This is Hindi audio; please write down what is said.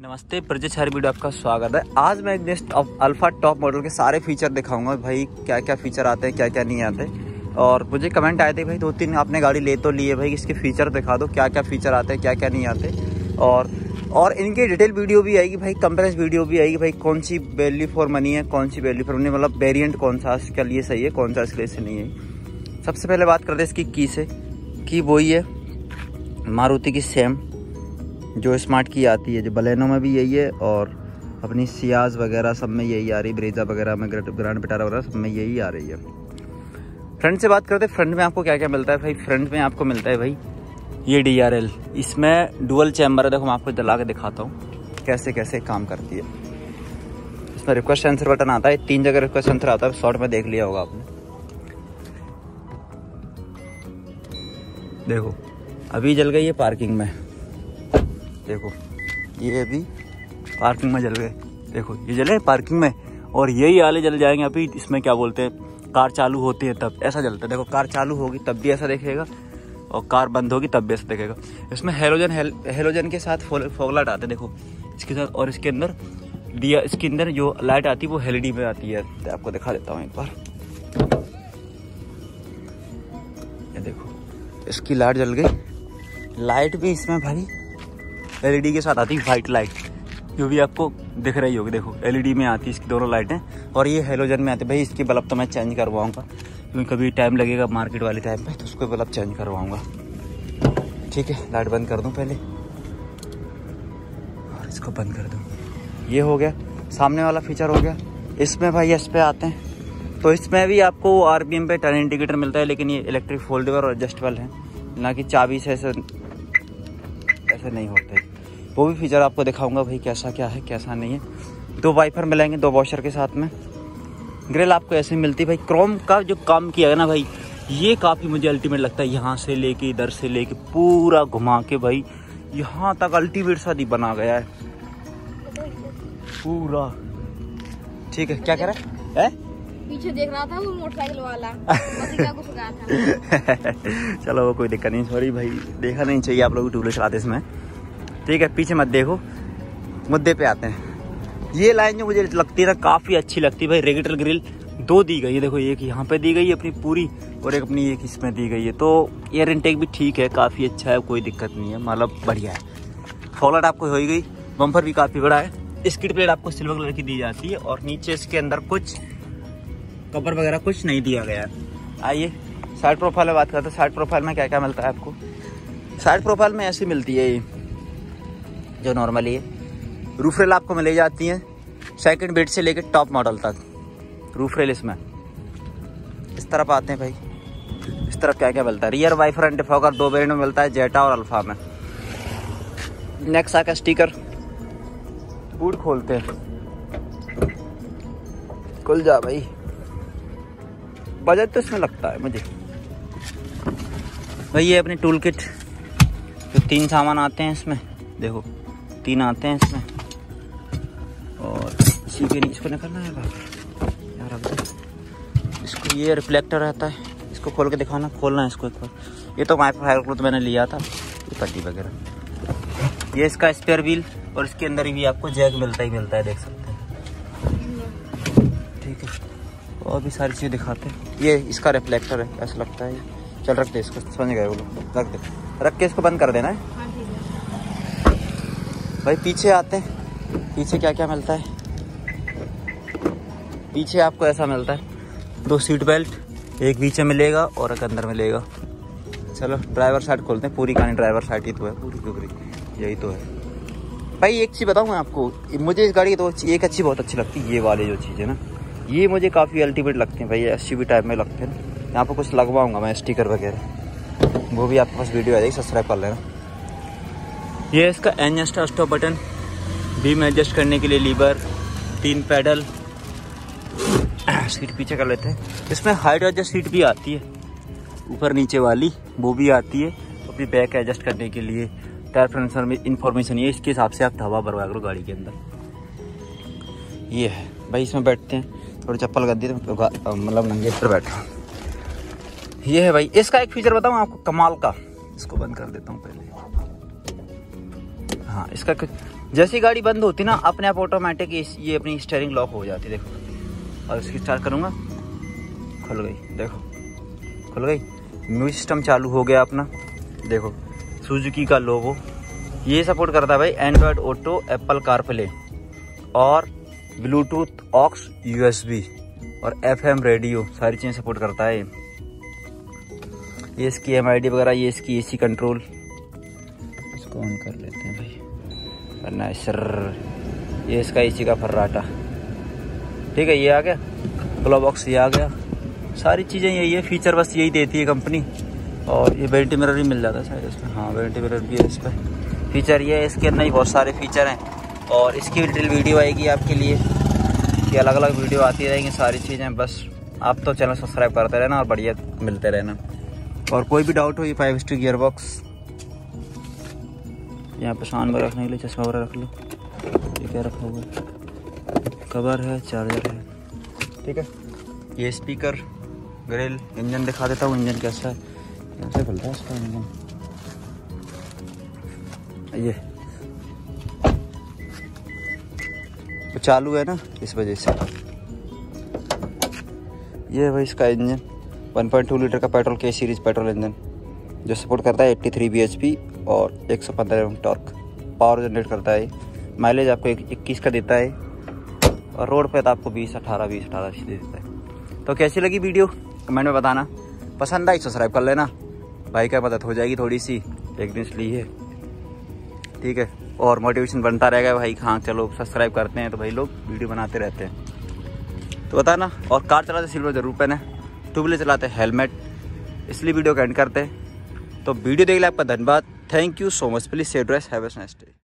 नमस्ते प्रजेश हर वीडियो आपका स्वागत है। आज मैं एक नेक्स्ट अल्फ़ा टॉप मॉडल के सारे फीचर दिखाऊँगा। भाई क्या क्या फीचर आते हैं क्या क्या नहीं आते। और मुझे कमेंट आए थे, भाई दो तीन आपने गाड़ी ले तो लिए भाई, इसके फीचर दिखा दो क्या क्या फीचर आते हैं क्या क्या नहीं आते। और और इनकी डिटेल वीडियो भी आएगी, भाई कंपेरेंस वीडियो भी आएगी, भाई कौन सी वैल्यू फॉर मनी है कौन सी वैल्यू फॉर मनी मतलब वेरियंट कौन सा इसके लिए सही है कौन सा इसके लिए से नहीं है। सबसे पहले बात करते हैं इसकी की से। की वही है मारुति की सेम जो स्मार्ट की आती है, जो बलेनो में भी यही है और अपनी सियाज वगैरह सब में यही आ रही है, ब्रेजा वगैरह में, ग्रांड पिटारा वगैरह सब में यही आ रही है। फ्रंट से बात करते हैं फ्रंट में आपको क्या क्या मिलता है भाई? फ्रंट में आपको मिलता है भाई, ये डी आर एल इसमें डुअल चैम्बर है, देखो मैं आपको जला के दिखाता हूँ, कैसे कैसे काम करती है। इसमें रिक्वेस्ट आंसर बटन आता है, तीन जगह रिक्वेस्ट आंसर आता है शॉर्ट में देख लिया होगा आपने। देखो, अभी जल गई है पार्किंग में। देखो ये अभी पार्किंग में जल गए। देखो ये जले पार्किंग में और यही आले जल जाएँगे अभी इसमें क्या बोलते हैं कार चालू होती है तब ऐसा जलता है। देखो कार चालू होगी तब भी ऐसा देखेगा और कार बंद होगी तब भी ऐसा देखेगा। इसमें हेलोजन हेल, हेलोजन के साथ फॉगलाइट आते हैं देखो इसके साथ और इसके अंदर दिया इसके अंदर जो लाइट आती है वो एलईडी में आती है। तो आपको दिखा देता हूँ एक बार। ये देखो इसकी लाइट जल गई। लाइट भी इसमें भाई एलईडी के साथ आती है वाइट लाइट जो भी आपको दिख रही होगी, देखो एलईडी में आती है, इसकी दोनों लाइटें और ये हेलोजन में आती भाई, इसके बल्ब तो मैं चेंज करवाऊँगा, क्योंकि कभी टाइम लगेगा मार्केट वाले टाइम पर तो उसको बल्ब चेंज करवाऊँगा। ठीक है लाइट बंद कर दूँ पहले, और इसको बंद कर दूँ। ये हो गया, सामने वाला फीचर हो गया। इसमें भाई, इस पर आते हैं। तो इसमें भी आपको आर पे टर्न इंडिकेटर मिलता है, लेकिन ये इलेक्ट्रिक फोल्डेबल और एडजस्टेबल है। ना कि चाबी से ऐसे ऐसे नहीं होते। वो भी फीचर आपको दिखाऊँगा भाई कैसा क्या है, कैसा नहीं है। दो वाइपर मिलेंगे, दो वॉशर के साथ में। ग्रिल आपको ऐसे मिलती भाई, क्रोम का जो काम किया है ना भाई, ये काफ़ी मुझे अल्टीमेट लगता है, यहाँ से लेके, इधर से लेके, पूरा घुमा के भाई, यहाँ तक अल्टीमेट सा बना गया है। पूरा। ठीक है, क्या कह रहा है? पीछे देख रहा था वो मोटरसाइकिल वाला। कुछ था। चलो वो कोई दिक्कत नहीं सॉरी भाई देखा नहीं चाहिए आप लोग टूले चलाते इसमें ठीक है पीछे मत देखो मुद्दे पे आते हैं। ये लाइन जो मुझे लगती है ना काफ़ी अच्छी लगती है भाई रेगुलेटर ग्रिल दो दी गई है देखो एक यहाँ पे दी गई है अपनी पूरी और एक अपनी एक इसमें दी गई है। तो एयर इनटेक भी ठीक है काफ़ी अच्छा है कोई दिक्कत नहीं है मतलब बढ़िया है। फॉलट आपको हो गई बम्पर भी काफ़ी बड़ा है। स्किड प्लेट आपको सिल्वर कलर की दी जाती है और नीचे इसके अंदर कुछ कवर वगैरह कुछ नहीं दिया गया। है आइए साइड प्रोफ़ाइल में बात करते हैं। साइड प्रोफ़ाइल में क्या क्या मिलता है आपको? साइड प्रोफ़ाइल में ऐसी मिलती है ये, जो नॉर्मली है। रूफ रेल आपको मिली जाती है सेकंड बेड से लेकर टॉप मॉडल तक। रूफ रेल इसमें। इस तरफ़ आते हैं भाई। इस तरफ़ क्या क्या मिलता है? रियर वाइफर एंड डिफॉगर दो वेरिएंट में मिलता है जेटा और अल्फ़ा में। नेक्स्ट आकर स्टिकर बूट खोलते हैं। खुल जा भाई। बजट तो इसमें लगता है मुझे। भाई ये अपनी टूल किट जो तीन सामान आते हैं इसमें, देखो, तीन आते हैं इसमें। और इसी के नीचे इसको निकलना है यार अब इसको ये रिफ्लेक्टर रहता है, इसको खोल के दिखाना, खोलना है इसको एक बार। ये तो माइक्रो फाइबर तो मैंने लिया था पट्टी वगैरह। ये इसका स्पेयर व्हील और इसके अंदर भी आपको जैक मिलता ही मिलता है, देख सकते हैं ठीक है और भी सारी चीज़ें दिखाते हैं। ये इसका रिफ्लेक्टर है ऐसा लगता है। चल रख दे इसको समझ गए वो लोग। रख दे। रख के इसको बंद कर देना है। भाई पीछे आते हैं। पीछे क्या क्या मिलता है? पीछे आपको ऐसा मिलता है। दो सीट बेल्ट एक पीछे मिलेगा और एक अंदर मिलेगा। चलो ड्राइवर साइड खोलते हैं। पूरी कहानी ड्राइवर साइड ही तो है पूरी पूरी। यही तो है। भाई एक चीज़ बताऊँ मैं आपको। मुझे इस गाड़ी की तो एक अच्छी बहुत अच्छी लगती है ये वाली जो चीज़ है ना। ये मुझे काफ़ी अल्टीमेट लगते हैं भाई एस टाइप में लगते हैं। यहाँ पर कुछ लगवाऊँगा मैं स्टिकर वगैरह। वो भी आपके पास वीडियो आ जाएगी सब्सक्राइब कर लेना। ये इसका एन स्टॉप बटन बीम एडजस्ट करने के लिए लीवर तीन पैडल सीट पीछे कर लेते हैं। इसमें हाइट एडजस्ट सीट भी आती है। ऊपर नीचे वाली, वो भी आती है। अपनी बैक एडजस्ट करने के लिए। टायर फ्रेंसर में इंफॉर्मेशन ये, इसके हिसाब से आप हवा भरवा करो गाड़ी के अंदर। ये है। भाई इसमें बैठते हैं। थोड़ी चप्पल गद्दी तो मतलब नंगे पर बैठा। ये है भाई, इसका एक फीचर बताऊँ आपको, कमाल का। इसको बंद कर देता हूँ पहले। हाँ इसका जैसी गाड़ी बंद होती ना, अपने आप ऑटोमेटिक ये अपनी स्टेयरिंग लॉक हो जाती, देखो। और इसकी स्टार्ट करूँगा। खुल गई, देखो। खुल गई। म्यूज़िक सिस्टम चालू हो गया अपना। देखो सुजुकी का लोगो ये सपोर्ट करता है भाई एंड्रॉयड ऑटो एप्पल कारप्ले और ब्लूटूथ ऑक्स यूएसबी और एफएम रेडियो सारी चीज़ें सपोर्ट करता है। ये इसकी एमआईडी वगैरह, ये इसकी एसी कंट्रोल इसको ऑन कर लेते हैं भाई। वरना सर ये इसका एसी का फर्राटा। ठीक है, ये आ गया। ग्लो बॉक्स ये आ गया। सारी चीज़ें यही है फीचर बस यही देती है कंपनी और ये वेंटी मिरर भी मिल जाता है शायद इसमें। हाँ वेंटी मिरर भी है इस पर फीचर ये है, इसके अंदर ही बहुत सारे फीचर हैं। और इसकी भी डिटेल वीडियो आएगी आपके लिए, कि अलग अलग वीडियो आती रहेंगी, सारी चीज़ें। बस आप तो चैनल सब्सक्राइब करते रहना और बढ़िया मिलते रहना। और कोई भी डाउट हो, ये फाइव स्टी गियर बॉक्स यहाँ पे शान वगैरह रखने के लिए, चश्मा वगैरह रख लो। ये क्या रखा हुआ। कवर है चार्जर है। ठीक है? ये स्पीकर ग्रिल इंजन दिखा देता हूँ इंजन कैसा है। कैसे खुलता है इसका इंजन ये। तो चालू है ना, इस वजह से। ये है भाई इसका इंजन 1.2 लीटर का petrol K series petrol engine जो सपोर्ट करता है 83 bhp और 115 एम टॉर्क पावर जनरेट करता है। माइलेज आपको एक, इक्कीस का देता है और रोड पे तो आपको 20 18 20 18 दे देता है। तो कैसी लगी वीडियो? कमेंट में बताना। पसंद आई सब्सक्राइब कर लेना। भाई का मदद हो जाएगी थोड़ी सी। एक दिन इसलिए। ठीक है। और मोटिवेशन बनता रहेगा भाई हाँ चलो सब्सक्राइब करते हैं तो भाई लोग वीडियो बनाते रहते हैं। तो बताना और कार चलाते सिल्वर ज़रूर पहने। टू व्हीलर चलाते हेलमेट इसलिए वीडियो को एंड करते हैं। तो वीडियो देख लिया आपका धन्यवाद। Thank you so much please से ड्रेस हैव नाइस डे